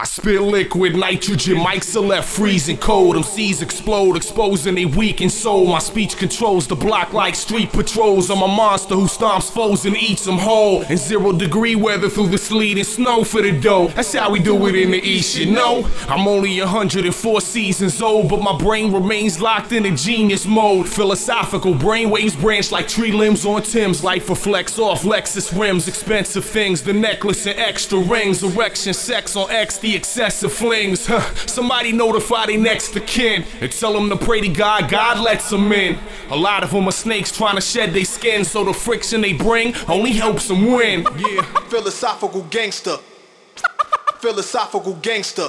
I spit liquid nitrogen, mics are left freezing cold. MCs explode, exposing they weakened soul. My speech controls the block like street patrols. I'm a monster who stomps foes and eats them whole. In zero degree weather through the sleet and snow for the dough. That's how we do it in the east, you know. I'm only 104 seasons old, but my brain remains locked in a genius mode. Philosophical brainwaves branch like tree limbs on Timbs. Life reflects off Lexus rims, expensive things, the necklace and extra rings, erection, sex on X the excessive flings. Huh. Somebody notify they next to kin and tell them to pray to God, God lets them in. A lot of them are snakes trying to shed their skin, so the friction they bring only helps them win. Yeah. Philosophical gangster. Philosophical gangster.